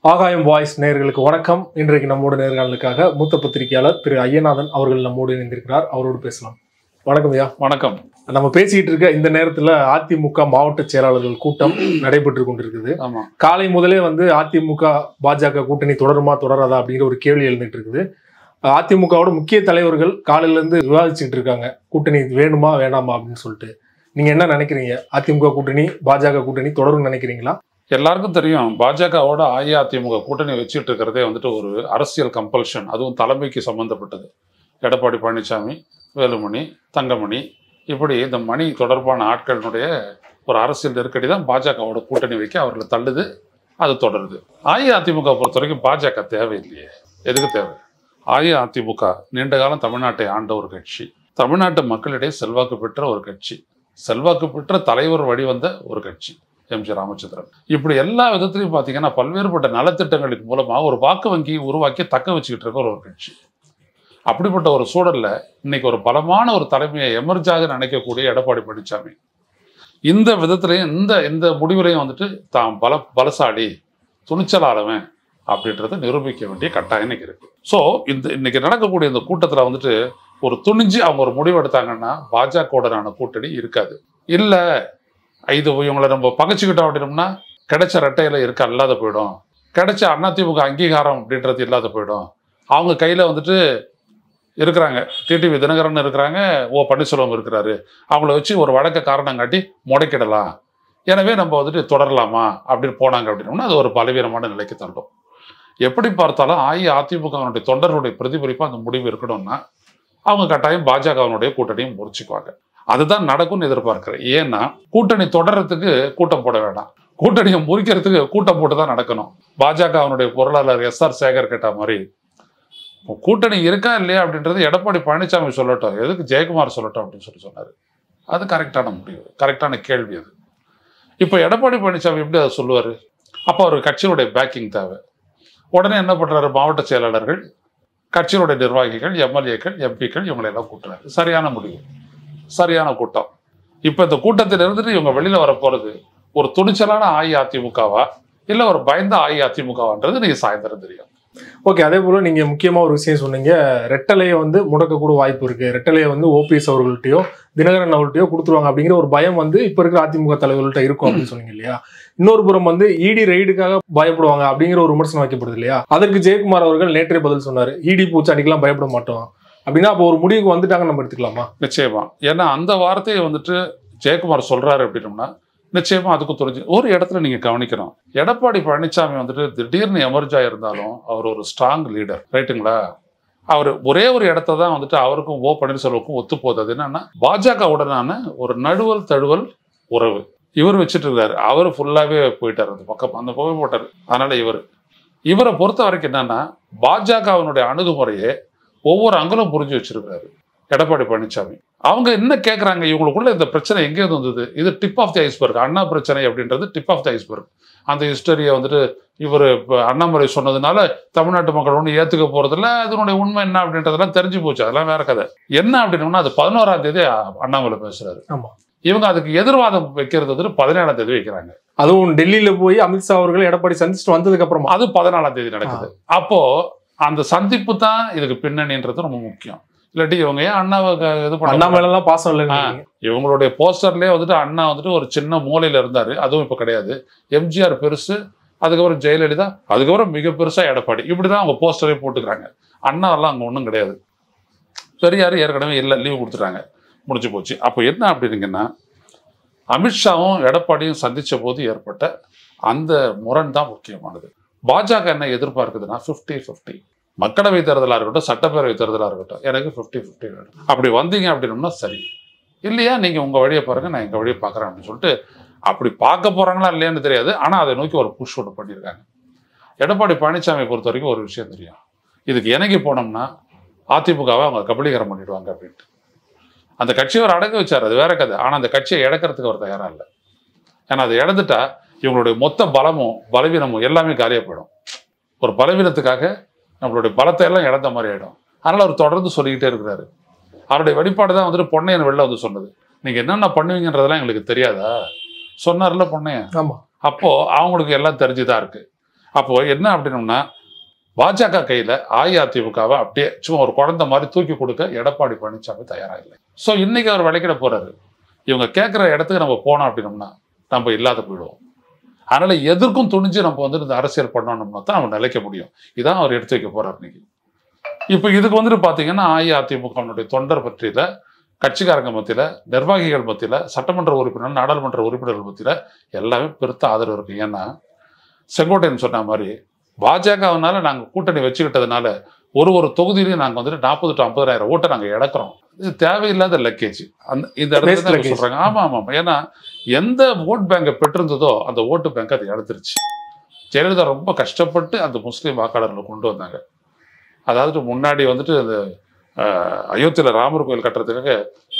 ஆகாயம் வாய்ஸ் நேயர்களுக்கு வணக்கம். இன்றைக்கு நம்மோட நேர்காணலுக்காக மூத்த பத்திரிகையாளர் திரு ஐயநாதன் அவர்கள் நம்மோடு இணைந்திருக்கிறார். அவரோடு பேசலாம். வணக்கம் ஐயா. வணக்கம். நம்ம பேசிட்டு இருக்க இந்த நேரத்துல அதிமுக மாவட்ட செயலாளர்கள் கூட்டம் நடைபெற்று கொண்டிருக்குது. ஆமா. காலை முதலே வந்து அதிமுக பாஜக கூட்டணி தொடருமா தொடராதா அப்படிங்கிற ஒரு கேள்வி எழுந்துட்டு இருக்குது. அதிமுகவோட முக்கிய தலைவர்கள் காலையில இருந்து விவாதிச்சுட்டு இருக்காங்க. கூட்டணி வேணுமா வேணாமா அப்படின்னு சொல்லிட்டு. நீங்க என்ன நினைக்கிறீங்க? அதிமுக கூட்டணி பாஜக கூட்டணி தொடரும் நினைக்கிறீங்களா? எல்லாருக்கும் தெரியும் பாஜகவோட அஇஅதிமுக கூட்டணி வச்சுட்டு இருக்கிறதே வந்துட்டு ஒரு அரசியல் கம்பல்ஷன் அதுவும் தலைமைக்கு சம்மந்தப்பட்டது எடப்பாடி பழனிசாமி வேலுமணி தங்கமணி இப்படி இந்த மணி தொடர்பான ஆட்களினுடைய ஒரு அரசியல் நெருக்கடி தான் பாஜகவோட கூட்டணி வைக்க அவர்களை தள்ளுது அது தொடருது. அஇஅதிமுக பொறுத்த வரைக்கும் பாஜக தேவையில்லையே. எதுக்கு தேவை? அஇஅதிமுக நீண்ட காலம் தமிழ்நாட்டை ஆண்ட ஒரு கட்சி. தமிழ்நாட்டு மக்களிடையே செல்வாக்கு பெற்ற ஒரு கட்சி. செல்வாக்கு பெற்ற தலைவர் வழிவந்த ஒரு கட்சி. எம். ஜி. ராமச்சந்திரன். இப்படி எல்லா விதத்திலையும் பார்த்தீங்கன்னா பல்வேறுபட்ட நலத்திட்டங்களின் மூலமாக ஒரு வாக்கு வங்கியை உருவாக்கி தக்க வச்சுக்கிட்டு இருக்க ஒரு கட்சி. அப்படிப்பட்ட ஒரு சூழலில் இன்னைக்கு ஒரு பலமான ஒரு தலைமையை எமர்ஜாக நினைக்கக்கூடிய எடப்பாடி பழனிசாமி இந்த விதத்திலையும் இந்த இந்த முடிவுலையும் வந்துட்டு தாம் பல பலசாலி துணிச்சலாளவன் அப்படின்றத நிரூபிக்க வேண்டிய கட்டாயம் இன்னைக்கு இருக்கு. ஸோ இந்த இன்னைக்கு நடக்கக்கூடிய இந்த கூட்டத்தில் வந்துட்டு ஒரு துணிஞ்சு அவங்க ஒரு முடிவு எடுத்தாங்கன்னா பாஜகவுடனான கூட்டணி இருக்காது. இல்லை இது இவங்களை நம்ம பகைச்சிக்கிட்டோம் அப்படின்னோம்னா கிடைச்ச ரெட்டையில் இருக்க இல்லாத போயிடும். கிடைச்ச அதிமுக அங்கீகாரம் அப்படின்றது இல்லாத போயிடும். அவங்க கையில் வந்துட்டு இருக்கிறாங்க. டிடிவி தினகரன் இருக்கிறாங்க ஓ பன்னீர்செல்வம் இருக்கிறாரு. அவங்கள வச்சு ஒரு வழக்க காரணம் காட்டி முடக்கிடலாம். எனவே நம்ம வந்துட்டு தொடரலாமா அப்படின்னு போனாங்க அப்படின்னோம்னா அது ஒரு பலவீனமான நிலைக்கு தள்ளும். எப்படி பார்த்தாலும் அஇஅதிமுகவினுடைய தொண்டர்களுடைய பிரதிபலிப்பாக அந்த முடிவு இருக்கணும்னா அவங்க கட்டாயம் பாஜகவினுடைய கூட்டணியும் முறிச்சுக்குவாங்க. அதுதான் நடக்கும்னு எதிர்பார்க்கிறேன். ஏன்னா கூட்டணி தொடர்றதுக்கு கூட்டம் போட வேண்டாம் கூட்டணியை முறிக்கிறதுக்கு கூட்டம் போட்டு தான் நடக்கணும். பாஜகவினுடைய பொருளாளர் எஸ் ஆர் சேகர் கேட்ட மாதிரி கூட்டணி இருக்கா இல்லையா? அப்படின்றது எடப்பாடி பழனிசாமி சொல்லட்டும். எதுக்கு ஜெயக்குமார் சொல்லட்டும் அப்படின்னு சொல்லி சொன்னார். அது கரெக்டான முடிவு. கரெக்டான கேள்வி அது. இப்போ எடப்பாடி பழனிசாமி எப்படி அதை சொல்லுவார்? அப்போ அவர் கட்சியினுடைய பேக்கிங் தேவை. உடனே என்ன பண்ணுறாரு மாவட்ட செயலாளர்கள் கட்சியினுடைய நிர்வாகிகள் எம்எல்ஏக்கள் எம்பிக்கள் இவங்களை எல்லாம் கூட்டுறாரு. சரியான முடிவு. சரியான கூட்டம். இப்போ இந்த கூட்டத்தில் இருந்துட்டு இவங்க வெளியில வரப்போகிறது ஒரு துணிச்சலான அஇஅதிமுகவா? இல்லை ஒரு பயந்த அஇஅதிமுகவான்றது நீங்க சாயந்தரம் தெரியும். ஓகே அதே போல நீங்க முக்கியமா ஒரு விஷயம் சொன்னீங்க. ரெட்டலையை வந்து முடக்கக்கூட வாய்ப்பு இருக்கு. ரெட்டலையை வந்து ஓபிஎஸ் அவர்கள்ட்டயோ தினகரன் அவர்கள்ட்டையோ கொடுத்துருவாங்க அப்படிங்கிற ஒரு பயம் வந்து இப்போ இருக்கிற அதிமுக தலைவர்கள்ட்ட இருக்கும் அப்படின்னு சொன்னீங்க இல்லையா? இன்னொரு புறம் வந்து இடி ரெய்டுக்காக பயப்படுவாங்க அப்படிங்கிற ஒரு விமர்சனம் வைக்கப்படுது இல்லையா? அதற்கு ஜெயக்குமார் அவர்கள் நேற்றே பதில் சொன்னாரு. இடி பூச்சாண்டிக்கெல்லாம் பயப்பட மாட்டோம். அப்படின்னா அப்போ ஒரு முடிவுக்கு வந்துட்டாங்க நம்ம எடுத்துக்கலாமா? நிச்சயமா. ஏன்னா அந்த வார்த்தையை வந்துட்டு ஜெயக்குமார் சொல்றாரு அப்படின்னோம்னா நிச்சயமா அதுக்கு தெரிஞ்சு ஒரு இடத்துல நீங்க கவனிக்கணும். எடப்பாடி பழனிசாமி வந்துட்டு திடீர்னு எமர்ஜா இருந்தாலும் அவர் ஒரு ஸ்ட்ராங் லீடர் ரைட்டுங்களா அவர் ஒரே ஒரு இடத்த தான் வந்துட்டு அவருக்கும் ஓ பன்னீர்செல்வக்கும் ஒத்து போகுது. அது என்னன்னா பாஜகவுடனான ஒரு நடுவல் தழுவல் உறவு. இவர் வச்சுட்டு இருக்காரு அவர் ஃபுல்லாவே போயிட்டார் அந்த பக்கம் அந்த பக்கம் போட்டார். அதனால இவர். இவரை பொறுத்த வரைக்கும் என்னன்னா பாஜகவினுடைய அணுகுமுறையே ஒவ்வொரு அங்கலும் புரிஞ்சு வச்சிருக்காரு எடப்பாடி பழனிசாமி அவங்க என்ன கேட்குறாங்க இவங்களுக்குள்ள இந்த பிரச்சனை எங்கேருந்து வந்தது. இது டிப் ஆஃப் தி ஐஸ்பர்க் அண்ணா பிரச்சனை அப்படின்றது டிப் ஆஃப் தி ஐஸ்பர்க் அந்த ஹிஸ்டரியை வந்துட்டு இவர் அண்ணாமலை சொன்னதுனால தமிழ்நாட்டு மக்கள் ஒன்றும் ஏற்றுக்க போறதில்ல. அதனுடைய உண்மை என்ன அப்படின்றதெல்லாம் தெரிஞ்சு போச்சு. அதெல்லாம் வேற கதை. என்ன அப்படின்னோம்னா அது பதினோராம் தேதி அண்ணாமலை பேசுறாரு. இவங்க அதுக்கு எதிர்வாதம் வைக்கிறது வந்துட்டு பதினேழாம் தேதி வைக்கிறாங்க. அதுவும் டெல்லியில போய் அமித்ஷா அவர்கள் எடப்பாடி சந்திச்சுட்டு வந்ததுக்கு அப்புறமா? அது பதினாலாம் தேதி நடக்குது. அப்போ அந்த சந்திப்பு தான் இதுக்கு பின்னணின்றது ரொம்ப முக்கியம். இல்லாட்டி இவங்க ஏன் அண்ணாவை இது பண்ண அண்ணாமலை எல்லாம் பாசம் இல்லைன்னு ஆ. இவங்களுடைய போஸ்டர்லயே வந்துட்டு அண்ணா வந்துட்டு ஒரு சின்ன மூலையில இருந்தாரு. அதுவும் இப்ப கிடையாது. எம்ஜிஆர் பெருசு அதுக்கப்புறம் ஜெயலலிதா அதுக்கப்புறம் மிக பெருசா எடப்பாடி. இப்படிதான் அவங்க போஸ்டரே போட்டுக்கிறாங்க. அண்ணா எல்லாம் அங்க ஒன்றும் கிடையாது. பெரியார் ஏற்கனவே இல்லை லீவ் கொடுத்துட்டாங்க. முடிஞ்சு போச்சு. அப்போ என்ன அப்படின்னீங்கன்னா அமித்ஷாவும் எடப்பாடியும் சந்திச்ச போது ஏற்பட்ட அந்த முரண் தான் முக்கியமானது. பாஜக என்ன எதிர்பார்க்குதுன்னா 50 50 மக்களவை தேர்தலாக இருக்கட்டும் சட்டப்பேரவை தேர்தலாக இருக்கட்டும் எனக்கு 50 50 வேணும். அப்படி வந்தீங்க அப்படின்னோம்னா சரி. இல்லையா? நீங்கள் உங்கள் வழியை பாருங்கள் நான் எங்கள் வழியை பார்க்குறேன் அப்படின்னு சொல்லிட்டு அப்படி பார்க்க போகிறாங்களா இல்லையான்னு தெரியாது. ஆனால் அதை நோக்கி ஒரு புஷ் ஒன்று பண்ணியிருக்காங்க. எடப்பாடி பழனிசாமியை பொறுத்த வரைக்கும் ஒரு விஷயம் தெரியும். இதுக்கு இணங்கி போனோம்னா அதிமுகவை அவங்க கபலீகரம் பண்ணிடுவாங்க அப்படின்ட்டு. அந்த கட்சியை அவர் அடக்க வச்சார் அது வேற கதை. ஆனால் அந்த கட்சியை இழக்கிறதுக்கு அவர் தயாராக இல்லை. ஏன்னா அதை இழந்துட்டா இவங்களுடைய மொத்த பலமும் பலவீனமும் எல்லாமே காலியாக போயிடும் ஒரு பலவீனத்துக்காக நம்மளுடைய பலத்தை எல்லாம் இழந்த மாதிரி ஆயிடும். அதனால அவர் தொடர்ந்து சொல்லிக்கிட்டே இருக்கிறாரு. அவருடைய வெளிப்பாடு தான் வந்துட்டு பொன்னையன் வெளில வந்து சொன்னது. நீங்க என்னென்ன பண்ணுவீங்கன்றதெல்லாம் எங்களுக்கு தெரியாதா? சொன்னார்ல பொன்னையன். ஆமா. அப்போ அவங்களுக்கு எல்லாம் தெரிஞ்சுதான் இருக்கு. அப்போ என்ன அப்படின்னம்னா பாஜக கையில அஇஅதிமுகவை அப்படியே சும்மா ஒரு குழந்தை மாதிரி தூக்கி கொடுக்க எடப்பாடி பழனிசாமி தயாரா இல்லை ஸோ இன்னைக்கு அவர் விளைக்கிட போறாரு. இவங்க கேட்குற இடத்துக்கு நம்ம போனோம் அப்படின்னம்னா நம்ம இல்லாத போயிடுவோம். அதனால எதற்கும் துணிஞ்சு நம்ம வந்து இந்த அரசியல் பண்ணணும்னா தான் அவர் நிலைக்க முடியும். இதான் அவர் எடுத்து வைக்க போறார் இன்னைக்கு. இப்போ இதுக்கு வந்துட்டு பார்த்தீங்கன்னா அஇஅதிமுகவினுடைய தொண்டர் பற்றியில கட்சிக்காரங்க மத்தியில நிர்வாகிகள் மத்தியில சட்டமன்ற உறுப்பினர் நாடாளுமன்ற உறுப்பினர்கள் மத்தியில எல்லாமே பெருத்த ஆதரவு இருக்கு. ஏன்னா செங்கோட்டையன் சொன்ன மாதிரி பாஜகவினால நாங்க கூட்டணி வச்சுக்கிட்டதுனால ஒரு ஒரு தொகுதியிலையும் நாங்க வந்துட்டு நாற்பது டு ஐம்பதாயிரம் ஓட்டை நாங்க இழக்கிறோம். இது தேவையில்லாத லக்கேஜ். அந்த இந்த இடத்துல Waste தான் luggage. சொல்றாங்க. ஆமா ஆமா ஆமா. ஏன்னா எந்த ஓட் பேங்கை பெற்றிருந்ததோ அந்த ஓட்டு பேங்க் அது இழந்துருச்சு. ஜெயலலிதா ரொம்ப கஷ்டப்பட்டு அந்த முஸ்லீம் வாக்காளர்களை கொண்டு வந்தாங்க. அதாவது முன்னாடி வந்துட்டு அந்த அயோத்தியில ராமர் கோயில் கட்டுறதுக்காக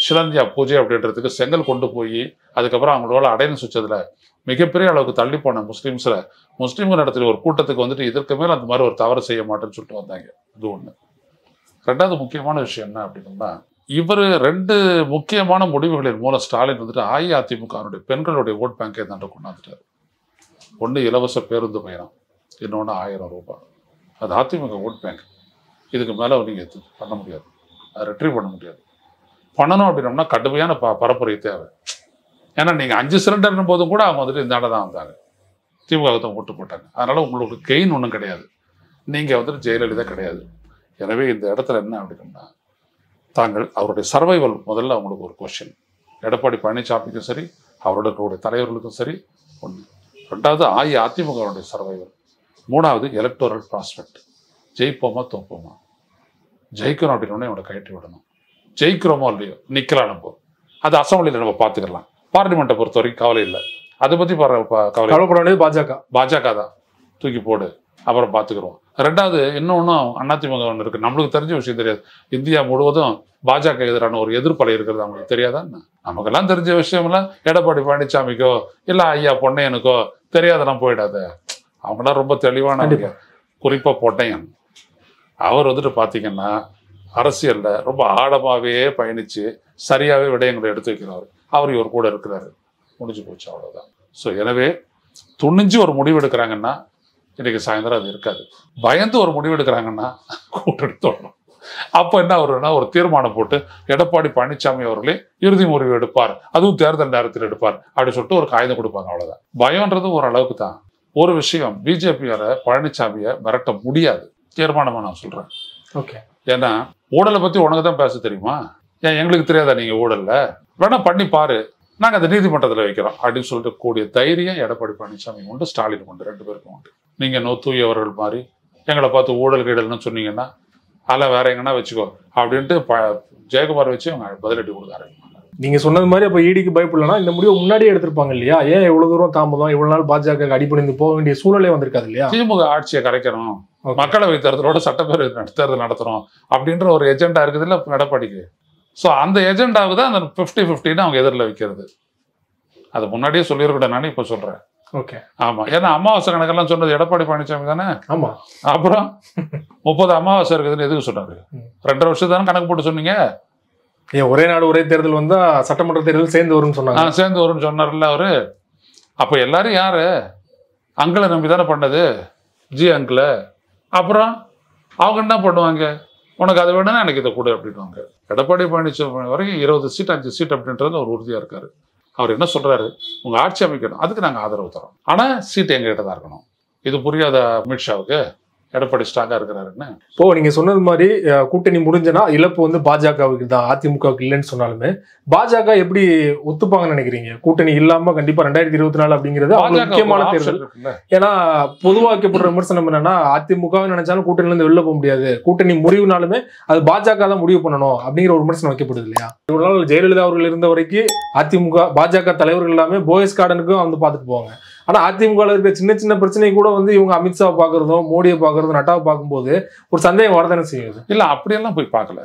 சிலந்தியா பூஜை அப்படின்றதுக்கு செங்கல் கொண்டு போய் அதுக்கப்புறம் அவங்களோட அடையன்ஸ் வச்சதுல மிகப்பெரிய அளவுக்கு தள்ளி போன முஸ்லீம்ஸில் முஸ்லீம்கள் நடத்துகிற ஒரு கூட்டத்துக்கு வந்துட்டு இதற்கு மேலே அந்த மாதிரி ஒரு தவறு செய்ய மாட்டேன்னு சொல்லிட்டு வந்தாங்க. இது ஒன்று ரெண்டாவது முக்கியமான விஷயம் என்ன அப்படின்னா இவர் ரெண்டு முக்கியமான முடிவுகளின் மூலம் ஸ்டாலின் வந்துட்டு அஇஅதிமுகனுடைய பெண்களுடைய ஓட் பேங்கை தாண்ட கொண்டாந்துட்டார். ஒன்று இலவச பேருந்து பயணம் இன்னொன்று ஆயிரம் ரூபாய். அது அதிமுக ஓட் பேங்க். இதுக்கு மேலே நீங்கள் பண்ண முடியாது. அதை ரெட்ரீவ் பண்ண முடியாது. பண்ணணும் அப்படின்னோம்னா கடுமையான ப பரப்புரை தேவை. ஏன்னா நீங்கள் அஞ்சு சிலிண்டர்னும் போதும் கூட அவங்க வந்துட்டு இந்த தான் வந்தாங்க. திமுக விட்டு ஓட்டு போட்டாங்க. அதனால் உங்களுக்கு கெயின் ஒன்றும் கிடையாது. நீங்கள் வந்துட்டு ஜெயலலிதா கிடையாது. எனவே இந்த இடத்துல என்ன அப்படின்னா தாங்கள் அவருடைய சர்வைவல் முதல்ல அவங்களுக்கு ஒரு கொஷின் எடப்பாடி பழனிசாமிக்கும் சரி அவரோட தலைவர்களுக்கும் சரி ஒன்று ரெண்டாவது அஇஅதிமுகவுடைய சர்வைவல் மூணாவது எலக்டோரல் ப்ராஸ்பெக்ட் ஜெயிப்போமா தோப்போமா? ஜெயிக்கணும் அப்படின்னோடனே அவனை கயற்றி விடணும். ஜெயிக்கிறோமோ இல்லையோ நிக்கலாம் நம்ம அது அசம்பிளியில் நம்ம பார்த்துக்கலாம். பார்லிமெண்ட்டை பொறுத்த வரைக்கும் கவலை இல்லை. அதை பற்றி கவலை. கவலைப்பட வேண்டியது பாஜக. பாஜக தான். தூக்கி போடு. அப்புறம் பார்த்துக்குறோம். ரெண்டாவது இன்னொன்றும் அதிமுக ஒன்று இருக்கு. நம்மளுக்கு தெரிஞ்ச விஷயம் தெரியாது. இந்தியா முழுவதும் பாஜக எதிரான ஒரு எதிர்ப்பலை இருக்கிறது. அவங்களுக்கு தெரியாதா? நமக்கெல்லாம் தெரிஞ்ச விஷயம்லாம் எடப்பாடி பழனிசாமிக்கோ இல்லை ஐயா பொன்னையனுக்கோ தெரியாதெல்லாம் போயிடாத. அவங்களாம் ரொம்ப தெளிவான. குறிப்பாக பொன்னையன் அவர் வந்துட்டு பார்த்தீங்கன்னா அரசியல்ல ரொம்ப ஆழமாகவே பயணித்து சரியாகவே விடயங்களை எடுத்து வைக்கிறவர் அவர் இவர் கூட இருக்கிறாரு. முடிஞ்சு போச்சு அவ்வளோதான் ஸோ எனவே துணிஞ்சு ஒரு முடிவு எடுக்கிறாங்கன்னா இன்றைக்கி சாயந்தரம் அது இருக்காது. பயந்து ஒரு முடிவு எடுக்கிறாங்கன்னா கூட்டணி தொடரும் அப்போ என்ன வரும்னா ஒரு தீர்மானம் போட்டு எடப்பாடி பழனிசாமி அவர்களே இறுதி முடிவு எடுப்பார். அதுவும் தேர்தல் நேரத்தில் எடுப்பார். அப்படின்னு சொல்லிட்டு ஒரு காகிதம் கொடுப்பாங்க அவ்வளவுதான். பயம்ன்றது ஒரு அளவுக்கு தான். ஒரு விஷயம் பிஜேபியால் பழனிசாமியை மிரட்ட முடியாது. தீர்மானமாக நான் சொல்கிறேன் ஓகே ஏன்னா ஊழலை பத்தி உனக்கு தான் பேச தெரியுமா? ஏன் எங்களுக்கு தெரியாதா நீங்க ஊழல்ல வேணா பண்ணி பாரு. நாங்க அதை நீதிமன்றத்தில் வைக்கிறோம் அப்படின்னு சொல்லிட்டு கூடிய தைரியம் எடப்பாடி பழனிசாமி உண்டு ஸ்டாலின் உண்டு ரெண்டு பேருக்கும் உண்டு. நீங்க நோ தூயவர்கள் மாதிரி எங்களை பார்த்து ஊழல் கீழல்னு சொன்னீங்கன்னா அதில் வேற எங்கன்னா வச்சுக்கோ அப்படின்ட்டு ப ஜெயக்குமார் வச்சு அவங்க பதிலடி கொடுக்க ஆரம்பிப்பாங்க. நீங்க சொன்னது மாதிரி அப்ப ஈடிக்கு பயப்படலனா இந்த முடிவை முன்னாடியே எடுத்திருப்பாங்க இல்லையா? ஏன் இவ்வளவு தூரம் தாமதம்? இவ்வளவு நாள் பாஜக அடிபணிந்து போக வேண்டிய சூழலே வந்திருக்காது இல்லையா? திமுக ஆட்சியை கரைக்கணும். மக்களவை தேர்தலோட சட்டப்பேரவை தேர்தல் நடத்துறோம் அப்படின்ற ஒரு எஜெண்டா இருக்குதுல்ல எடப்பாடிக்கு ஸோ அந்த எஜெண்டாவுக்கு தான் அந்த ஃபிஃப்டி ஃபிஃப்டின்னு அவங்க எதிரில் வைக்கிறது. அது முன்னாடியே சொல்லியிருக்கேன் நானே இப்போ சொல்றேன். ஓகே ஆமா. ஏன்னா அமாவாசை கணக்கெல்லாம் சொன்னது எடப்பாடி பழனிசாமி தானே? ஆமா. அப்புறம் முப்பது அமாவாசை இருக்குதுன்னு எதுக்கு சொன்னாரு. ரெண்டரை வருஷம் தானே கணக்கு போட்டு சொன்னீங்க? ஏன் ஒரே நாடு ஒரே தேர்தல் வந்தா சட்டமன்ற தேர்தல் சேர்ந்து வரும்னு சொன்னாங்க. சேர்ந்து வரும்னு சொன்னார்ல அவரு. அப்போ எல்லாரும் யாரு? அங்கிளை நம்பி தானே பண்ணது? ஜி அங்கிளை அப்புறம் அவங்க என்ன பண்ணுவாங்க? உனக்கு அதை வேணும்னா எனக்கு இதை கொடு அப்படின்வாங்க எடப்பாடி பழனிசாமி வரைக்கும் இருபது சீட் அஞ்சு சீட் அப்படின்றது அவர் உறுதியாக இருக்கார். அவர் என்ன சொல்கிறாரு உங்கள் ஆட்சி அமைக்கணும். அதுக்கு நாங்கள் ஆதரவு தரோம். ஆனால் சீட் எங்ககிட்ட தான் இருக்கணும். இது புரியாத அமித்ஷாவுக்கு? எடப்பாடி ஸ்ட்ராங்கா இருக்கிறாருன்னு இப்போ நீங்க சொன்னது மாதிரி கூட்டணி முடிஞ்சனா இழப்பு வந்து பாஜகவுக்கு தான் அதிமுகவுக்கு இல்லைன்னு சொன்னாலுமே பாஜக எப்படி ஒத்துப்பாங்கன்னு நினைக்கிறீங்க? கூட்டணி இல்லாம கண்டிப்பா ரெண்டாயிரத்தி இருபத்தி நாலு அப்படிங்கிறது முக்கியமான தேர்தல். ஏன்னா பொதுவா வைக்கப்படுற விமர்சனம் என்னன்னா அதிமுக நினைச்சாலும் கூட்டணில இருந்து வெளில போக முடியாது. கூட்டணி முடிவுனாலுமே அது பாஜக தான் முடிவு பண்ணணும் அப்படிங்கிற ஒரு விமர்சனம் வைக்கப்படுது இல்லையா? இவ்வளவு நாள் ஜெயலலிதா அவர்கள் இருந்த வரைக்கும் அதிமுக பாஜக தலைவர்கள் எல்லாமே போயஸ் கார்டனுக்கும் வந்து பார்த்துட்டு போவாங்க. ஆனா அதிமுக ல இருக்க சின்ன சின்ன பிரச்சனை கூட வந்து இவங்க அமித்ஷா பாக்குறதும் மோடியை பாக்குறதும் நட்டாவை பார்க்கும்போது ஒரு சந்தேகம் வரதானே செய்யுது இல்ல அப்படியெல்லாம் போய் பார்க்கல.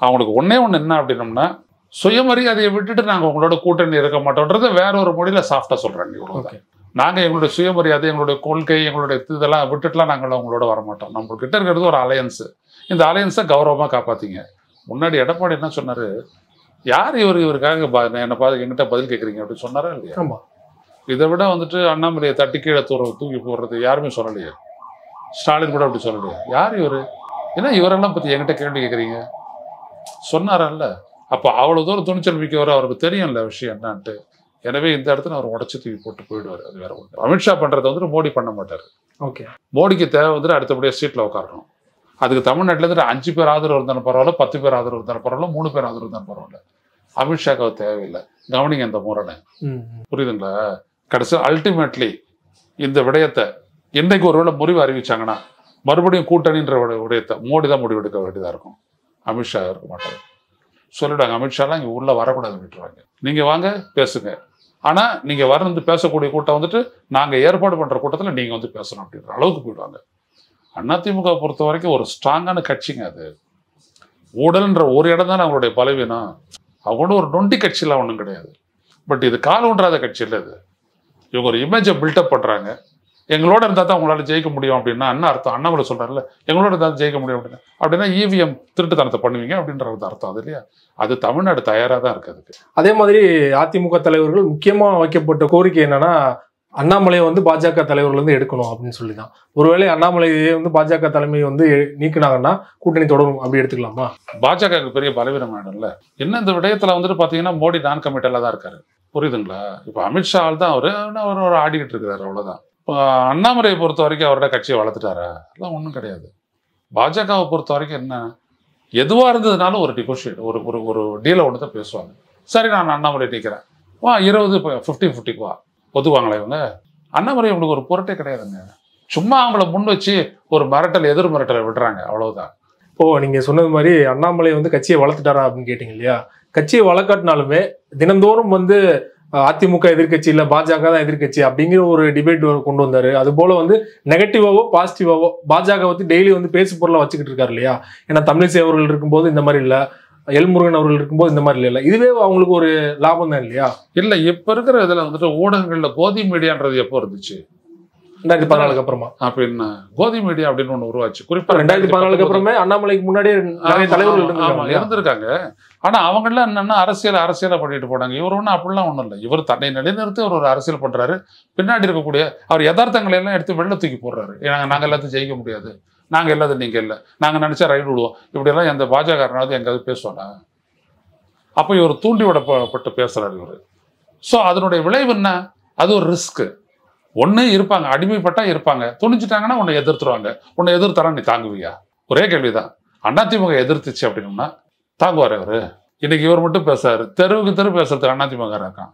அவங்களுக்கு ஒண்ணே ஒண்ணு என்ன அப்படின்னம்னா சுயமரியாதையை விட்டுட்டு நாங்க உங்களோட கூட்டணி இருக்க மாட்டோம்ன்றத வேற ஒரு மொழியில சாஃப்டா சொல்றாங்க இவ்வளவுதான் ஓகே. நாங்க எங்களுடைய சுயமரியாதை எங்களுடைய கொள்கை எங்களுடைய இதெல்லாம் விட்டுட்டுலாம் நாங்கள் உங்களோட வர மாட்டோம் நம்மள்கிட்ட இருக்கிறது ஒரு அலையன்ஸ் இந்த அலையன்ஸை கௌரவமா காப்பாத்தீங்க. முன்னாடி எடப்பாடி என்ன சொன்னாரு? யார் இவர் இவருக்காக என்ன பார்த்து எங்கிட்ட பதில் கேட்குறீங்க அப்படின்னு சொன்னாரா இல்லையா? இதை விட வந்துட்டு அண்ணாமலையை தட்டி கீழே தூர தூக்கி போடுறது யாருமே சொல்லலையே. ஸ்டாலின் கூட அப்படி சொல்லலையே. யார் இவர்? ஏன்னா இவரெல்லாம் பத்தி என்கிட்ட கேள்வி கேட்குறீங்க சொன்னாரல்ல. அப்போ அவ்வளோ தூரம் துணிச்சல் மிக்கவர் அவருக்கு தெரியும்ல விஷயம் என்னன்ட்டு. எனவே இந்த இடத்துல அவர் உடச்சி தூக்கி போட்டு போயிடுவார். அது வேற ஒன்று அமித்ஷா பண்றதை வந்துட்டு மோடி பண்ண மாட்டார். ஓகே. மோடிக்கு தேவை வந்துட்டு அடுத்தபடியாக சீட்டில் உட்காரணும். அதுக்கு தமிழ்நாட்டில் இருந்து அஞ்சு பேர் ஆதரவு இருந்தாலும் பரவாயில்ல பத்து பேர் ஆதரவு இருந்தாலும் பரவாயில்ல மூணு பேர் ஆதரவு இருந்தாலும் பரவாயில்ல. அமித்ஷாக்கு தேவையில்லை. கவனிங்க இந்த முரணை ம். புரியுதுங்களா? கடைசி அல்டிமேட்லி இந்த விடயத்தை என்னைக்கு ஒருவேளை முறிவு அறிவிச்சாங்கன்னா மறுபடியும் கூட்டணின்ற விடயத்தை மோடி தான் முடிவெடுக்க வேண்டியதாக இருக்கும். அமித்ஷா இருக்க மாட்டார். சொல்லிடுவாங்க அமித்ஷாலாம் இங்கே உள்ளே வரக்கூடாது விட்டுருவாங்க. நீங்கள் வாங்க பேசுங்க. ஆனால் நீங்கள் வரந்து பேசக்கூடிய கூட்டம் வந்துட்டு நாங்கள் ஏற்பாடு பண்ணுற கூட்டத்தில் நீங்கள் வந்து பேசணும் அப்படின்ற அளவுக்கு போயிடுவாங்க. அதிமுக பொறுத்த வரைக்கும் ஒரு ஸ்ட்ராங்கான கட்சிங்க அது. ஊழல்ன்ற ஒரு இடம் தான் அவங்களுடைய பலவீனம். அவங்க ஒன்றும் ஒரு நொண்டி கட்சியெலாம் ஒன்றும் கிடையாது. பட் இது கால் ஒன்றாத கட்சி இல்லை இது இவங்க ஒரு இமேஜை பில்டப் பண்ணுறாங்க எங்களோட இருந்தால் தான் உங்களால் ஜெயிக்க முடியும் அப்படின்னா என்ன அர்த்தம் அண்ணாமலை சொல்கிறாருல்ல எங்களோட இருந்தால் ஜெயிக்க முடியும் அப்படின்னா அப்படின்னா இவிஎம் திருட்டுத்தனத்தை பண்ணுவீங்க அப்படின்றது அர்த்தம் அது இல்லையா? அது தமிழ்நாடு தயாராக தான் இருக்கு அதுக்கு. அதே மாதிரி அதிமுக தலைவர்கள் முக்கியமா வைக்கப்பட்ட கோரிக்கை என்னன்னா அண்ணாமலையை வந்து பாஜக தலைவர்கள் இருந்து எடுக்கணும் அப்படின்னு சொல்லி தான் ஒருவேளை அண்ணாமலையை வந்து பாஜக தலைமை வந்து நீக்குனாங்கன்னா கூட்டணி தொடரும் அப்படி எடுத்துக்கலாமா? பாஜக பெரிய பலவீனம் ஆயிடும்ல. என்ன இந்த விடயத்தில் வந்துட்டு பார்த்தீங்கன்னா மோடி நான் கமிட்டலாக தான் இருக்காரு. புரியுதுங்களா? இப்போ அமித்ஷா ஆள் தான் அவர். அவர் ஒரு ஆடிக்கிட்டு இருக்கிறாரு அவ்வளோதான் இப்போ அண்ணாமலையை பொறுத்த வரைக்கும் அவரோட கட்சியை வளர்த்துட்டாரா? அதெல்லாம் ஒன்றும் கிடையாது. பாஜகவை பொறுத்த வரைக்கும் என்ன? எதுவாக இருந்ததுனாலும் ஒரு டிகோஷியேட் ஒரு ஒரு ஒரு டீலை ஒன்று தான் பேசுவாங்க. சரி நான் அண்ணாமலை நிற்கிறேன் வா இருபது ஃபிஃப்டி ஃபிஃப்டிக்கு வா. ஒதுவாங்களே இவங்க? அண்ணாமலை இவங்களுக்கு ஒரு பொருட்டே கிடையாதுங்க. சும்மா அவங்கள முன் வச்சு ஒரு மிரட்டல் எதிர் மிரட்டலை விடுறாங்க. அவ்வளோதான் இப்போ நீங்கள் சொன்னது மாதிரி அண்ணாமலை வந்து கட்சியை வளர்த்துட்டாரா அப்படின்னு கேட்டிங்க இல்லையா? கட்சியை வளர்க்காட்டினாலுமே தினந்தோறும் வந்து அதிமுக எதிர்க்கட்சி இல்ல பாஜக தான் எதிர்க்கட்சி அப்படிங்கிற ஒரு டிபேட் கொண்டு வந்தாரு. அது போல வந்து நெகட்டிவாவோ பாசிட்டிவாவோ பாஜக வந்து டெய்லி வந்து பேசு பொருளா வச்சுக்கிட்டு இருக்காரு இல்லையா? ஏன்னா தமிழிசை அவர்கள் இருக்கும்போது இந்த மாதிரி இல்ல எல்முருகன் அவர்கள் இருக்கும்போது இந்த மாதிரி இல்ல. இதுவே அவங்களுக்கு ஒரு லாபம் தான் இல்லையா? இல்ல இப்ப இருக்கிற இதுல வந்துட்டு ஊடகங்கள்ல கோதி மீடியான்றது எப்போ இருந்துச்சு? ரெண்டாயிரத்தி பதினாலுக்கு அப்புறமா. அப்படின்னு கோதி மீடியா அப்படின்னு ஒண்ணு உருவாச்சு. குறிப்பா ரெண்டாயிரத்தி பதினாலுக்கு அப்புறமே அண்ணாமலைக்கு ஆமா, தலைவர்கள் இருந்திருக்காங்க. ஆனால் அவங்களாம் என்னென்னா அரசியல் அரசியலா பண்ணிட்டு போனாங்க. இவர் ஒன்றும் அப்படிலாம் ஒன்றும் இல்லை. இவர் தன்னை நிலைநிறுத்தி அவர் ஒரு அரசியல் பண்ணுறாரு பின்னாடி இருக்கக்கூடிய அவர் யதார்த்தங்களை எல்லாம் எடுத்து வெளில தூக்கி போடுறாரு. ஏன்னா நாங்கள் எல்லாத்தையும் ஜெயிக்க முடியாது. நாங்கள் எல்லாத்தையும் நீங்கள் இல்லை. நாங்கள் நினச்சா ரைடு விடுவோம். இப்படியெல்லாம் எந்த பாஜகனாவது எங்காவது பேசுவானா? அப்போ இவர் தூண்டி விடப்பட்டு பேசுறாரு இவர். ஸோ அதனுடைய விளைவு என்ன? அது ஒரு ரிஸ்க்கு ஒன்று இருப்பாங்க. அடிமைப்பட்டா இருப்பாங்க. துணிஞ்சிட்டாங்கன்னா உன்னை எதிர்த்துருவாங்க. உன்னை எதிர்த்தரா நீ தாங்குவியா? ஒரே கேள்விதான். அதிமுக எதிர்த்துச்சு அப்படின்னா தாங்குவார் அவரு. இன்னைக்கு இவர் மட்டும் பேசுறாரு. தெருவுக்கு தெரு பேசுறதுக்கு அதிமுக இருக்கான்.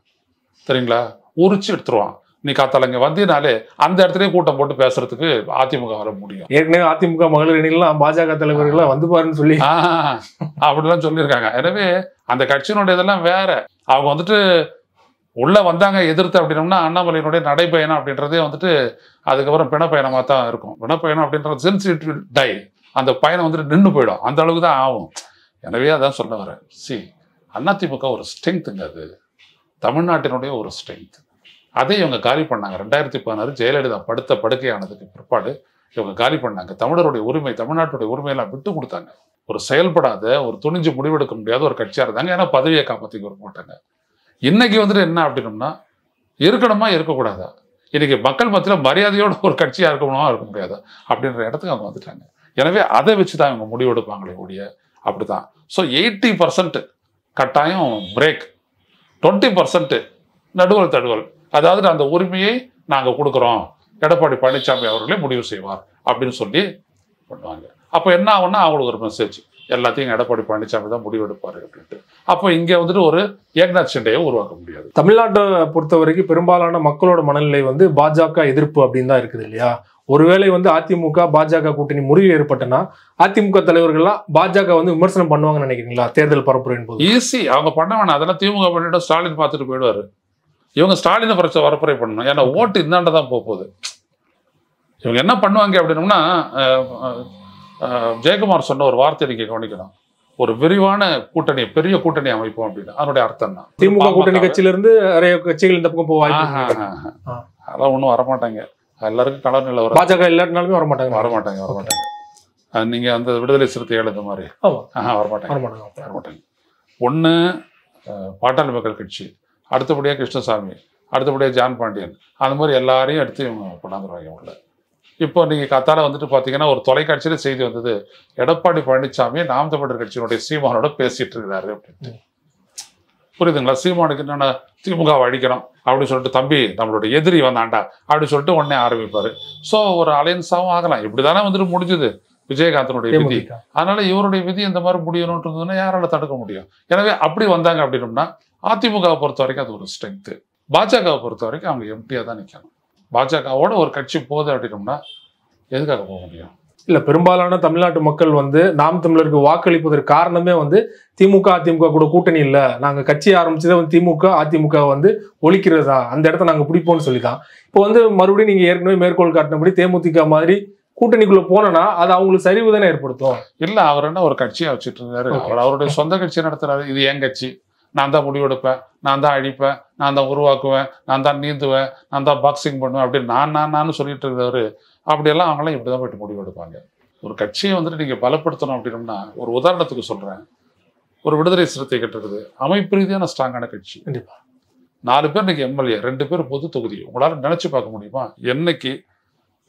சரிங்களா உரிச்சு எடுத்துருவான். நீ காத்தால இங்க வந்தீனாலே அந்த இடத்துலயே கூட்டம் போட்டு பேசுறதுக்கு அதிமுக வர முடியும். ஏற்கனவே அதிமுக மகளிர் அணிலாம் பாஜக தலைவர்கள்லாம் வந்து பாருன்னு சொல்லி. அப்படிலாம் சொல்லியிருக்காங்க. எனவே அந்த கட்சியினுடைய இதெல்லாம் வேற. அவங்க வந்துட்டு உள்ள வந்தாங்க எதிர்த்து அப்படின்னோம்னா அண்ணாமலையினுடைய நடைப்பயணம் அப்படின்றதே வந்துட்டு அதுக்கப்புறம் பிணப்பயணமாக தான் இருக்கும். பிணப்பயணம் அப்படின்றது சென்சிட்டிவ் டை அந்த பயணம் வந்துட்டு நின்று போயிடும். அந்த அளவுக்கு தான் ஆகும். எனவே அதான் சொல்ல வரேன். சி அதிமுக ஒரு ஸ்ட்ரென்த்துங்க அது. தமிழ்நாட்டினுடைய ஒரு ஸ்ட்ரென்த் அதை இவங்க காலி பண்ணாங்க. ரெண்டாயிரத்தி பதினாறு ஜெயலலிதா படுத்த படுக்கையானதுக்கு பிற்பாடு இவங்க காலி பண்ணாங்க. தமிழருடைய உரிமை தமிழ்நாட்டுடைய உரிமையெல்லாம் விட்டு கொடுத்தாங்க. ஒரு செயல்படாத ஒரு துணிஞ்சு முடிவெடுக்க முடியாத ஒரு கட்சியாக இருந்தாங்க. ஏன்னா பதவியை காப்பாற்றிக்க வர மாட்டாங்க இன்னைக்கு வந்துட்டு என்ன அப்படின்னம்னா இருக்கணுமா இருக்கக்கூடாதா? இன்னைக்கு மக்கள் மத்தியில் மரியாதையோட ஒரு கட்சியாக இருக்கணுமா இருக்க முடியாதா? அப்படின்ற இடத்துக்கு அவங்க வந்துட்டாங்க. எனவே அதை வச்சு தான் இவங்க முடிவெடுப்பாங்களே ஒழிய அப்படிதான். ஸோ எயிட்டி பர்சன்ட் கட்டாயம் பிரேக் டுவெண்ட்டி பர்சன்ட் நடுவல் தடுவல் அதாவது அந்த உரிமையை நாங்கள் கொடுக்குறோம். எடப்பாடி பழனிசாமி அவர்களே முடிவு செய்வார் அப்படின்னு சொல்லி பண்ணுவாங்க. அப்போ என்ன ஆகும்னா அவங்களுக்கு ஒரு மெசேஜ் எல்லாத்தையும் எடப்பாடி பழனிசாமி தான் முடிவெடுப்பார் அப்படின்ட்டு. அப்போ இங்கே வந்துட்டு ஒரு ஏக்நாத் சிண்டையை உருவாக்க முடியாது. தமிழ்நாட்டை பொறுத்த வரைக்கும் பெரும்பாலான மக்களோட மனநிலை வந்து பாஜக எதிர்ப்பு அப்படின்னு தான் இருக்குது இல்லையா? ஒருவேளை வந்து அதிமுக பாஜக கூட்டணி முறிவு ஏற்பட்டனா அதிமுக தலைவர்கள்லாம் பாஜக வந்து விமர்சனம் பண்ணுவாங்கன்னு நினைக்கிறீங்களா? தேர்தல் பரப்புரையின் போது? ஈஸி. அவங்க பண்ண வேணாம் அதெல்லாம் திமுக பண்ணிட்டு ஸ்டாலின் பார்த்துட்டு போயிடுவாரு. இவங்க ஸ்டாலினை பரிசு வரப்புரை பண்ணணும். ஏன்னா ஓட்டு இந்தாண்ட தான் போக போகுது. இவங்க என்ன பண்ணுவாங்க அப்படின்னோம்னா ஜெயக்குமார் சொன்ன ஒரு வார்த்தை நீங்க கவனிக்கணும். ஒரு விரிவான கூட்டணி பெரிய கூட்டணி அமைப்போம் அப்படின்னு. அதனுடைய அர்த்தம் தான் திமுக கூட்டணி கட்சியில இருந்து நிறைய கட்சிகள் இந்த பக்கம். ஆ. அதெல்லாம் ஒன்றும் வரமாட்டாங்க. எல்லாருக்கும் கலர் நிலை வர பாஜக மாட்டாங்க வரமாட்டாங்க. வரமாட்டாங்க அஹ், நீங்க அந்த விடுதலை சிறுத்தைகள் இந்த மாதிரி. ஆமா. ஆஹா வரமாட்டாங்க. வர மாட்டாங்க வரமாட்டாங்க ஒன்று பாட்டாளி மக்கள் கட்சி அடுத்தபடியாக கிருஷ்ணசாமி அடுத்தபடியாக ஜான் பாண்டியன் அந்த மாதிரி எல்லாரையும் எடுத்து இவங்க கொண்டாந்துருவாங்க உள்ள. இப்போ நீங்கள் கத்தால வந்துட்டு பார்த்தீங்கன்னா ஒரு தொலைக்காட்சியில் செய்தி வந்தது எடப்பாடி பழனிசாமி நாம் தமிழர் கட்சியினுடைய சீமானோட பேசிட்டு இருக்கிறாரு அப்படின்ட்டு. புரியுதுங்களா? சீமானுக்கு என்னென்ன திமுக அழிக்கணும் அப்படின்னு சொல்லிட்டு தம்பி நம்மளோட எதிரி வந்தாண்டா அப்படின்னு சொல்லிட்டு உடனே ஆரம்பிப்பாரு. ஸோ ஒரு அலையன்ஸாகவும் ஆகலாம். இப்படிதானே வந்துட்டு முடிஞ்சுது. விஜயகாந்தனுடைய விதி. அதனால இவருடைய விதி இந்த மாதிரி முடியணுன்றதுன்னா யாரால தடுக்க முடியும்? எனவே அப்படி வந்தாங்க அப்படின்னம்னா அதிமுகவை பொறுத்த வரைக்கும் அது ஒரு ஸ்ட்ரென்த்து பாஜகவை பொறுத்த வரைக்கும் அவங்க எம்டியாக தான் நிற்கணும் பாஜகவோட ஒரு கட்சி போகுது அப்படின்னம்னா எதுக்காக போக முடியும்? இல்ல பெரும்பாலான தமிழ்நாட்டு மக்கள் வந்து நாம் தமிழருக்கு வாக்களிப்பதற்கு காரணமே வந்து திமுக அதிமுக கூட கூட்டணி இல்ல. நாங்க கட்சி ஆரம்பிச்சதே வந்து திமுக அதிமுக வந்து ஒழிக்கிறது? தான் அந்த இடத்த நாங்க பிடிப்போம்னு சொல்லி தான் இப்போ வந்து மறுபடியும் நீங்க ஏற்கனவே மேற்கோள் காட்டினபடி தேமுதிக மாதிரி கூட்டணிக்குள்ள போனோம்னா அது அவங்களுக்கு சரிவு தானே ஏற்படுத்தும்? இல்ல அவர் என்ன ஒரு கட்சியா வச்சுட்டு இருந்தாரு. அவர் அவருடைய சொந்த கட்சி நடத்துறாரு. இது என் கட்சி. நான் தான் முடிவெடுப்பேன் நான் தான் அழிப்பேன். நான் தான் உருவாக்குவேன். நான் தான் நீந்துவேன். நான் தான் பாக்ஸிங் பண்ணுவேன் அப்படின்னு நான் நான் நான் சொல்லிட்டு இருந்தவர். அப்படியெல்லாம் அவங்களாம் இப்படி தான் போயிட்டு முடிவெடுப்பாங்க ஒரு கட்சியை வந்துட்டு நீங்க பலப்படுத்தணும் அப்படின்னம்னா ஒரு உதாரணத்துக்கு சொல்றேன். ஒரு விடுதலை சிறுத்தை கட்டுறது அமைப்பு ரீதியான ஸ்ட்ராங்கான கட்சி. கண்டிப்பா. நாலு பேர் இன்னைக்கு எம்எல்ஏ ரெண்டு பேர் பொது தொகுதி. உங்களால நினைச்சு பார்க்க முடியுமா? என்னைக்கு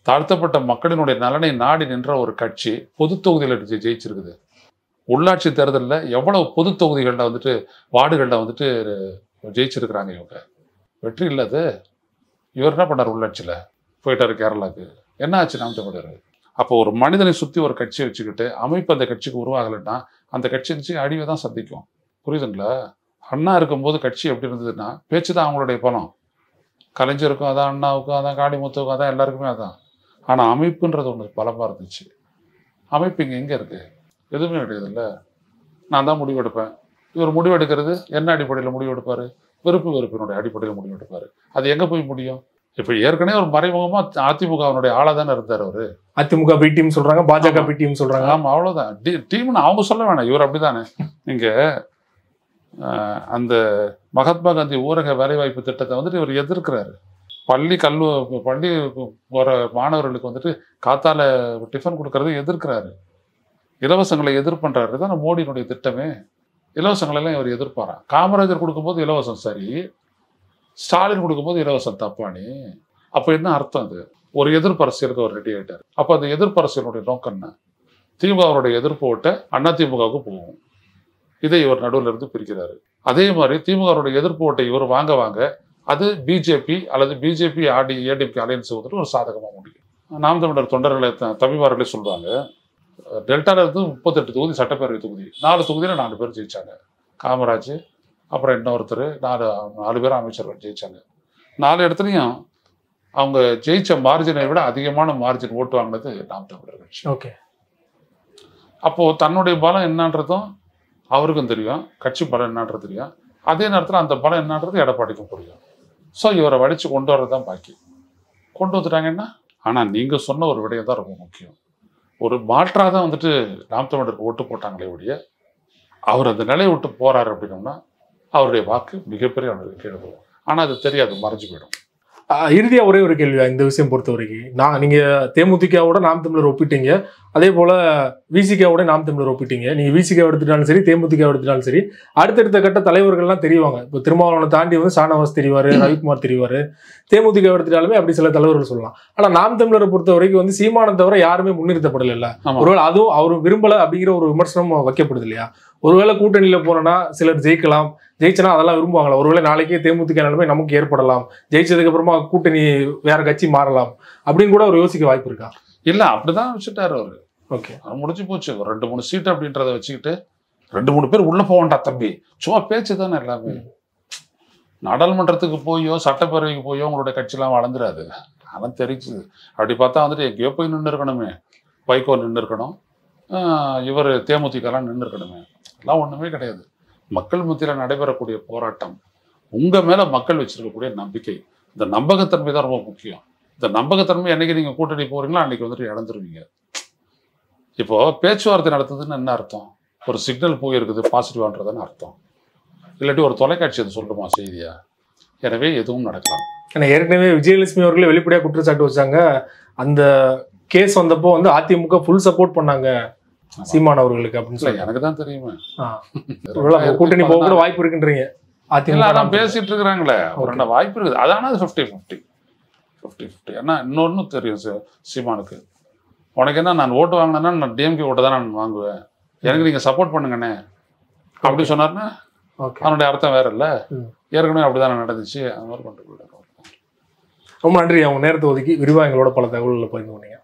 தாழ்த்தப்பட்ட மக்களினுடைய நலனை நாடி நின்ற ஒரு கட்சி பொது தொகுதியில் ஜெயிச்சிருக்குது. உள்ளாட்சி தேர்தலில் எவ்வளவு பொது தொகுதிகளில் வந்துட்டு வார்டுகளில் வந்துட்டு ஜெயிச்சிருக்கிறாங்க இவங்க. வெற்றி இல்லை அது. இவர் என்ன பண்ணார் உள்ளாட்சியில்? போயிட்டாரு கேரளாக்கு. என்ன ஆச்சு நாம் தமிழர் அப்போ ஒரு மனிதனை சுற்றி ஒரு கட்சியை வச்சுக்கிட்டு அமைப்பு அந்த கட்சிக்கு உருவாகலைன்னா அந்த கட்சி இருந்துச்சு அழிவை தான் சந்திக்கும். புரியுதுங்களா? அண்ணா இருக்கும்போது கட்சி எப்படி இருந்ததுன்னா பேச்சு தான் அவங்களுடைய பலம். கலைஞருக்கும் அதான் அண்ணாவுக்கும் அதான் காளிமுத்துவுக்கும் அதான் எல்லாருக்குமே அதான். ஆனால் அமைப்புன்றது ஒன்று பலமாக இருந்துச்சு. அமைப்பு இங்கே எங்கே இருக்குது எதுவுமே கிடையாது இல்லை நான் தான் முடிவெடுப்பேன் இவர் முடிவெடுக்கிறது என்ன அடிப்படையில் முடிவெடுப்பார் விருப்பு வெறுப்பினுடைய அடிப்படையில் முடிவெடுப்பார் அது எங்கே போய் முடியும்? இப்போ ஏற்கனவே ஒரு மறைமுகமாக அதிமுகவினுடைய ஆளாக தானே இருந்தார் அவர். அதிமுக பி டீம் சொல்றாங்க பாஜக ஆமா. பி டீம் சொல்றாங்க. ஆமாம் அவ்வளோதான் டி டீம்னு அவங்க சொல்ல வேணாம் இவர் அப்படிதானே. நீங்கள் அந்த மகாத்மா காந்தி ஊரக வேலைவாய்ப்பு திட்டத்தை வந்துட்டு இவர் எதிர்க்கிறாரு. பள்ளி கல்லு பள்ளி போகிற மாணவர்களுக்கு வந்துட்டு காத்தால டிஃபன் கொடுக்கறதை எதிர்க்கிறாரு. இலவசங்களை எதிர்பண்றாரு தான் மோடியினுடைய திட்டமே. இலவசங்களை எல்லாம் இவர் எதிர்ப்பாராம் காமராஜர் கொடுக்கும்போது இலவசம் சரி. ஸ்டாலின் கொடுக்கும்போது இலவசம் தப்பானி அப்போ என்ன அர்த்தம் அது? ஒரு எதிர்ப்பு அரசியலுக்கு அவர் ரெடி ஆகிட்டார் அப்போ அந்த எதிர்ப்பு அரசியலுடைய நோக்கம் என்ன? திமுகவுடைய எதிர்ப்பு ஓட்ட அண்ணா திமுகவுக்கு போகும். இதை இவர் நடுவில் இருந்து பிரிக்கிறாரு. அதே மாதிரி திமுகவுடைய எதிர்ப்பு ஓட்டை இவர் வாங்க வாங்க அது பிஜேபி அல்லது பிஜேபி ஆடி ஏடிபி அலையன்ஸ் வந்துட்டு ஒரு சாதகமாக முடியும். நாம் தமிழர் தொண்டர்களை த- சொல்கிறாங்க சொல்றாங்க இருந்து முப்பத்தெட்டு தொகுதி சட்டப்பேரவை தொகுதி நாலு தொகுதியில் நாலு பேர் ஜெயிச்சாங்க. காமராஜ் அப்புறம் இன்னொருத்தர் நாலு நாலு பேர் அமைச்சர்கள் ஜெயிச்சாங்க. நாலு இடத்துலையும் அவங்க ஜெயிச்ச மார்ஜினை விட அதிகமான மார்ஜின் ஓட்டு வாங்கினது நாம் தமிழர் கட்சி. ஓகே. அப்போ தன்னுடைய பலம் என்னன்றதும் அவருக்கும் தெரியும் கட்சி பலம் என்னன்றது தெரியும். அதே நேரத்தில் அந்த பலம் என்னன்றது எடப்பாடிக்கும் புரியும். ஸோ இவரை வடிச்சு கொண்டு வர்றது தான் பாக்கி. கொண்டு வந்துட்டாங்கன்னா ஆனால் நீங்கள் சொன்ன ஒரு விடயம் தான் ரொம்ப முக்கியம். ஒரு மாற்றாக தான் வந்துட்டு நாம் தமிழருக்கு ஓட்டு போட்டாங்களே ஒழிய அவர் அந்த நிலையை விட்டு போறாரு அப்படின்னோம்னா அவருடைய வாக்கு மிகப்பெரிய அளவுக்கு கீழே போகும் ஆனால் அது தெரியாது மறைஞ்சு போயிடும். ஆஹ் இறுதியா ஒரே ஒரு கேள்வி இந்த விஷயம் பொறுத்த வரைக்கும். நான் நீங்க தேமுதிகவோட நாம் தமிழர் ஒப்பிட்டீங்க. அதே போல விசிகாவோட நாம் தமிழர் ஒப்பிட்டீங்க. நீங்க விசிகா எடுத்துட்டாலும் சரி தேமுதிக எடுத்துட்டாலும் சரி அடுத்தடுத்த கட்ட தலைவர்கள்லாம் தெரிவாங்க. இப்போ திருமாவளவனை தாண்டி வந்து சானவாஸ் தெரிவாரு ரவிக்குமார் தெரிவாரு. தேமுதிக எடுத்துட்டாலுமே அப்படி சில தலைவர்கள் சொல்லலாம். ஆனா நாம் தமிழரை பொறுத்த வரைக்கும் வந்து சீமானம் தவிர யாருமே முன்னிறுத்தப்படல. ஒருவேளை அதுவும் அவர் விரும்பல அப்படிங்கிற ஒரு விமர்சனம் வைக்கப்படுது இல்லையா? ஒருவேளை கூட்டணியில போனோம்னா சிலர் ஜெயிக்கலாம். ஜெயிச்சனா அதெல்லாம் விரும்புவாங்களா? ஒருவேளை நாளைக்கே தேமுதிக நிலைமை நமக்கு ஏற்படலாம். ஜெயிச்சதுக்கு அப்புறமா கூட்டணி வேற கட்சி மாறலாம். அப்படின்னு கூட அவர் யோசிக்க வாய்ப்பு இருக்கா? இல்லை அப்படிதான் வச்சுட்டாரு அவரு. ஓகே. அது முடிஞ்சு போச்சு. ஒரு ரெண்டு மூணு சீட் அப்படின்றத வச்சுக்கிட்டு ரெண்டு மூணு பேர் உள்ள போகண்டா தம்பி. சும்மா பேச்சு தானே எல்லாமே. நாடாளுமன்றத்துக்கு போயோ சட்டப்பேரவைக்கு போயோ உங்களுடைய கட்சியெல்லாம் வளர்ந்துராது. அதெல்லாம் தெரிஞ்சுது அப்படி பார்த்தா வந்துட்டு எங்கேயோ போய் நின்று இருக்கணுமே வைகோ நின்று இருக்கணும் இவர் தேமுதிகலாம் நின்று இருக்கணுமே எல்லாம் ஒன்றுமே கிடையாது. மக்கள் மத்தியில் நடைபெறக்கூடிய போராட்டம் உங்கள் மேலே மக்கள் வச்சிருக்கக்கூடிய நம்பிக்கை இந்த நம்பகத்தன்மை தான் ரொம்ப முக்கியம். இந்த நம்பகத்தன்மை என்னைக்கு நீங்கள் கூட்டணி போகிறீங்களோ அன்னைக்கு வந்துட்டு இழந்துருவீங்க. இப்போது பேச்சுவார்த்தை நடத்துதுன்னு என்ன அர்த்தம்? ஒரு சிக்னல் போயிருக்குது பாசிட்டிவான்றதுன்னு அர்த்தம். இல்லாட்டி ஒரு தொலைக்காட்சி அது சொல்லுமா செய்தியா? எனவே எதுவும் நடக்கலாம். ஏன்னா ஏற்கனவே விஜயலட்சுமி அவர்களே வெளிப்படையாக குற்றச்சாட்டு வச்சாங்க. அந்த கேஸ் வந்தப்போ வந்து அதிமுக ஃபுல் சப்போர்ட் பண்ணாங்க. சீமான் அவர்களுக்கு அப்படின்னு சொல்லி எனக்கு தான் தெரியுமே. கூட்டணி போக கூட வாய்ப்பு இருக்குன்றீங்க அதிமுக பேசிட்டு இருக்கிறாங்களே என்ன வாய்ப்பு இருக்குது. அதான அது ஃபிஃப்டி ஃபிஃப்டி ஃபிஃப்டி ஃபிஃப்டி ஏன்னா இன்னொன்னு தெரியும் சி- சீமானுக்கு. உனக்கு என்ன நான் ஓட்டு வாங்கினேன்னா நான் டிஎம்கே ஓட்டு தான் நான் வாங்குவேன். எனக்கு நீங்க சப்போர்ட் பண்ணுங்கண்ணே. அப்படி சொன்னாருன்னா ஓகே. அதனுடைய அர்த்தம் வேற இல்ல. ஏற்கனவே அப்படிதான் நடந்துச்சு. அந்த மாதிரி கொண்டு ரொம்ப நன்றி அவங்க நேரத்தை ஒதுக்கி விரிவாக எங்களோட பல தகவல்களை பகிர்ந்து கொண்டீங்க.